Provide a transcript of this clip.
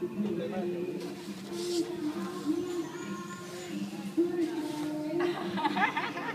Ha ha ha ha!